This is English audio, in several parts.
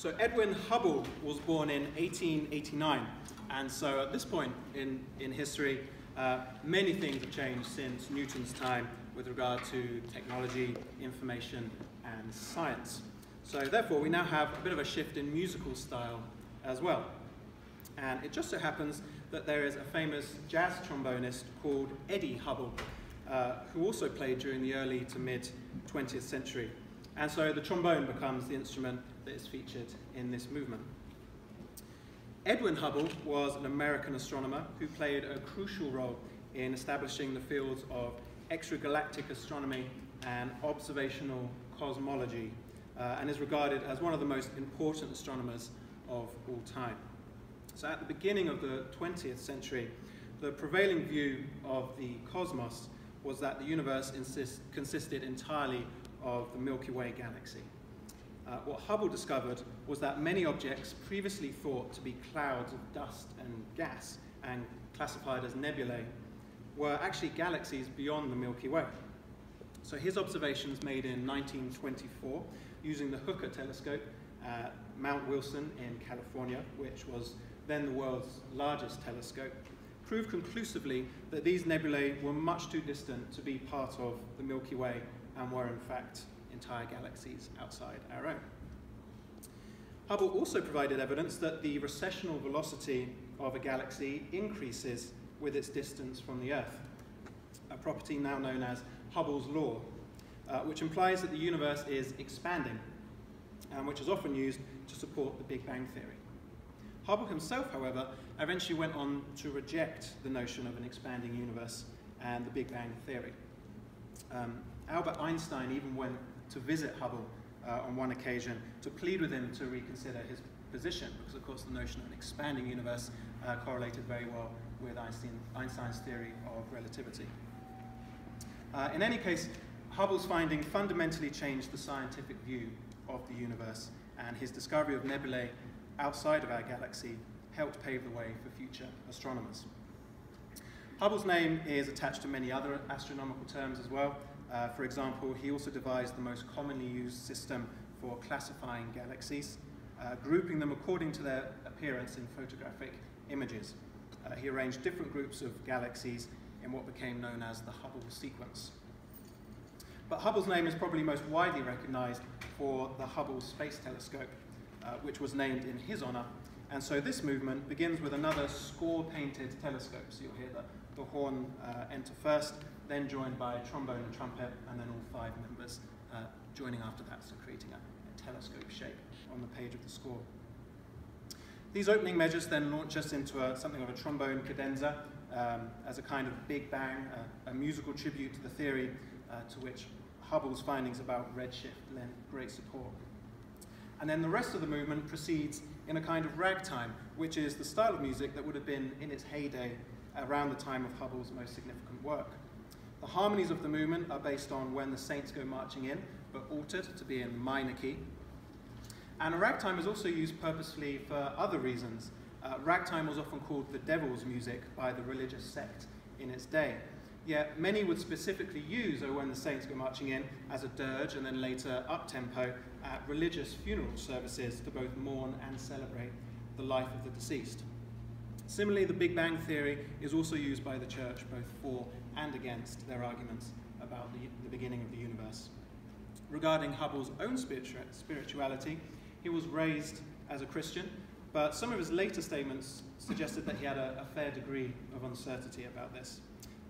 So Edwin Hubble was born in 1889, and so at this point in, in history, uh, many things have changed since Newton's time with regard to technology, information, and science. So therefore, we now have a bit of a shift in musical style as well. And it just so happens that there is a famous jazz trombonist called Eddie Hubble, uh, who also played during the early to mid 20th century. And so the trombone becomes the instrument that is featured in this movement. Edwin Hubble was an American astronomer who played a crucial role in establishing the fields of extragalactic astronomy and observational cosmology, uh, and is regarded as one of the most important astronomers of all time. So at the beginning of the 20th century, the prevailing view of the cosmos was that the universe consisted entirely of the Milky Way galaxy. Uh, what Hubble discovered was that many objects previously thought to be clouds of dust and gas and classified as nebulae were actually galaxies beyond the Milky Way. So his observations made in 1924 using the Hooker telescope at Mount Wilson in California, which was then the world's largest telescope, proved conclusively that these nebulae were much too distant to be part of the Milky Way and were in fact entire galaxies outside our own. Hubble also provided evidence that the recessional velocity of a galaxy increases with its distance from the Earth, a property now known as Hubble's law, uh, which implies that the universe is expanding, and which is often used to support the Big Bang Theory. Hubble himself, however, eventually went on to reject the notion of an expanding universe and the Big Bang Theory. Um, Albert Einstein even went to visit Hubble uh, on one occasion to plead with him to reconsider his position, because of course the notion of an expanding universe uh, correlated very well with Einstein, Einstein's theory of relativity. Uh, in any case, Hubble's finding fundamentally changed the scientific view of the universe, and his discovery of nebulae outside of our galaxy helped pave the way for future astronomers. Hubble's name is attached to many other astronomical terms as well. Uh, for example, he also devised the most commonly used system for classifying galaxies, uh, grouping them according to their appearance in photographic images. Uh, he arranged different groups of galaxies in what became known as the Hubble sequence. But Hubble's name is probably most widely recognized for the Hubble Space Telescope, uh, which was named in his honor. And so this movement begins with another score-painted telescope. So you'll hear the, the horn uh, enter first, then joined by trombone and trumpet, and then all five members uh, joining after that, so creating a, a telescope shape on the page of the score. These opening measures then launch us into a, something of a trombone cadenza um, as a kind of big bang, a, a musical tribute to the theory uh, to which Hubble's findings about redshift lend great support. And then the rest of the movement proceeds in a kind of ragtime, which is the style of music that would have been in its heyday around the time of Hubble's most significant work. The harmonies of the movement are based on When the Saints Go Marching In, but altered to be in minor key. And ragtime is also used purposefully for other reasons. Uh, ragtime was often called the devil's music by the religious sect in its day. Yet many would specifically use Oh When the Saints Go Marching In as a dirge and then later up-tempo at religious funeral services to both mourn and celebrate the life of the deceased. Similarly, the Big Bang Theory is also used by the church both for and against their arguments about the, the beginning of the universe. Regarding Hubble's own spirituality, he was raised as a Christian, but some of his later statements suggested that he had a, a fair degree of uncertainty about this.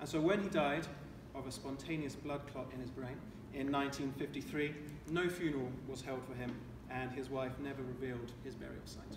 And so when he died of a spontaneous blood clot in his brain in 1953, no funeral was held for him, and his wife never revealed his burial site.